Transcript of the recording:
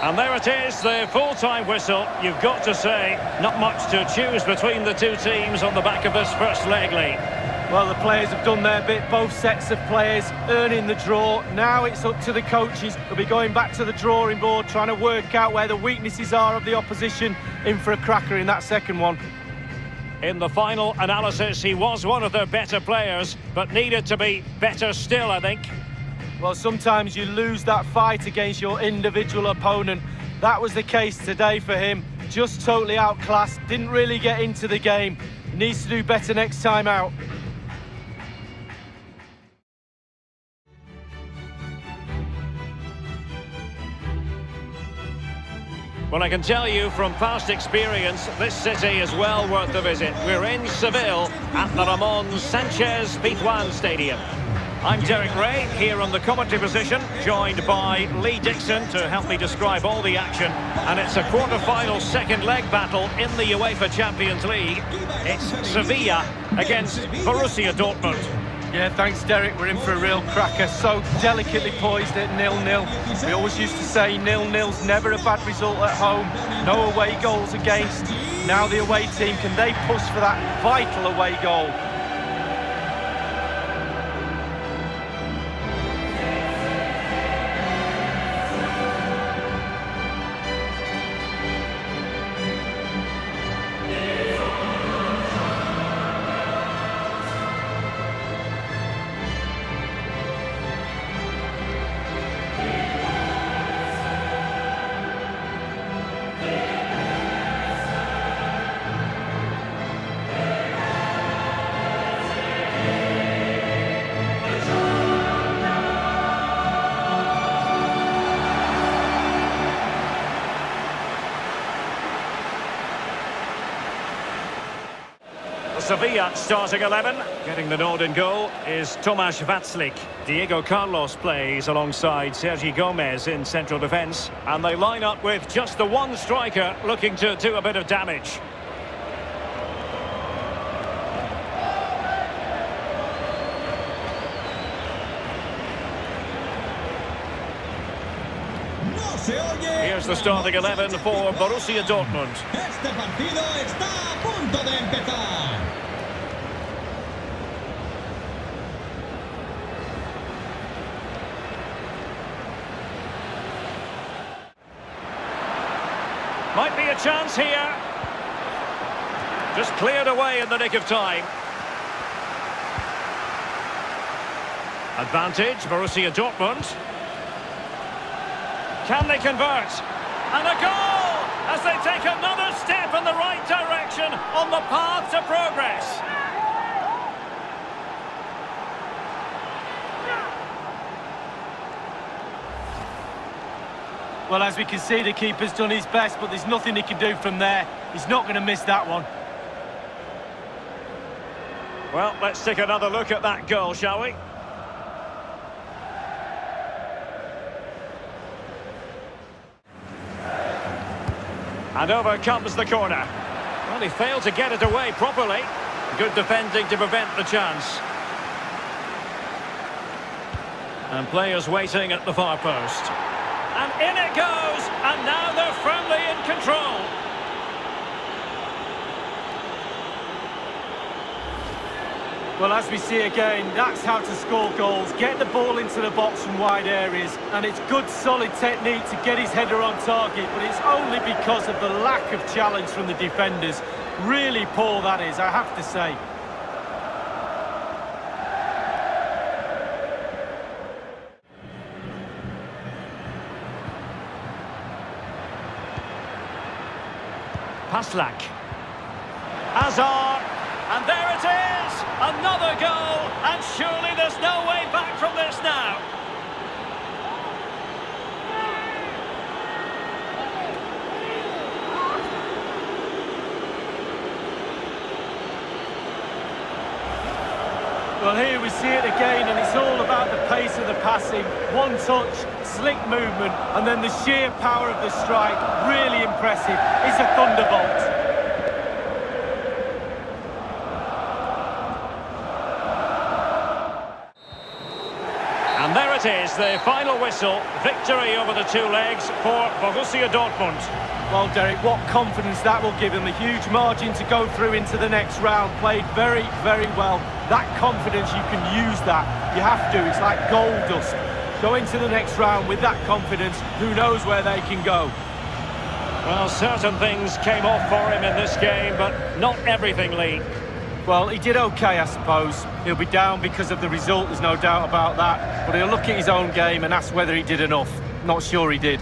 And there it is, the full-time whistle. You've got to say, not much to choose between the two teams on the back of this first leg, Lee. Well, the players have done their bit, both sets of players earning the draw. Now it's up to the coaches. They'll be going back to the drawing board, trying to work out where the weaknesses are of the opposition in for a cracker in that second one. In the final analysis, he was one of their better players, but needed to be better still, I think. Well, sometimes you lose that fight against your individual opponent. That was the case today for him. Just totally outclassed, didn't really get into the game. Needs to do better next time out. Well, I can tell you from past experience, this city is well worth a visit. We're in Seville at the Ramon Sanchez Pizjuan Stadium. I'm Derek Rae, here on the commentary position, joined by Lee Dixon to help me describe all the action. And it's a quarter-final second leg battle in the UEFA Champions League. It's Sevilla against Borussia Dortmund. Yeah, thanks, Derek. We're in for a real cracker. So delicately poised at nil-nil. We always used to say nil-nil's never a bad result at home. No away goals against. Now the away team, can they push for that vital away goal? Sevilla starting 11. Getting the nod in goal is Tomas Vaclik. Diego Carlos plays alongside Sergi Gomez in central defence. And they line up with just the one striker looking to do a bit of damage. Here's the starting 11 for Borussia Dortmund. Este partido está a punto de empezar. Might be a chance here. Just cleared away in the nick of time. Advantage, Borussia Dortmund. Can they convert? And a goal! As they take another step in the right direction on the path to progress. Well, as we can see, the keeper's done his best, but there's nothing he can do from there. He's not going to miss that one. Well, let's take another look at that goal, shall we? And over comes the corner. Well, he failed to get it away properly. Good defending to prevent the chance. And players waiting at the far post. And in it goes! And now they're firmly in control. Well, as we see again, that's how to score goals. Get the ball into the box from wide areas. And it's good, solid technique to get his header on target, but it's only because of the lack of challenge from the defenders. Really poor, that is, I have to say. Passlack. Azar. And there it is! Another goal! And surely there's no way back from this now. Well, here we see it again, and it's all about the pace of the passing. One touch, slick movement, and then the sheer power of the strike. Really impressive. It's a thunderbolt. And there it is, the final whistle. Victory over the two legs for Borussia Dortmund. Well, Derek, what confidence that will give him. A huge margin to go through into the next round. Played very, very well. That confidence, you can use that. You have to. It's like gold dust. Go into the next round with that confidence. Who knows where they can go. Well, certain things came off for him in this game, but not everything, Lee. Well, he did okay, I suppose. He'll be down because of the result, there's no doubt about that. But he'll look at his own game and ask whether he did enough. Not sure he did.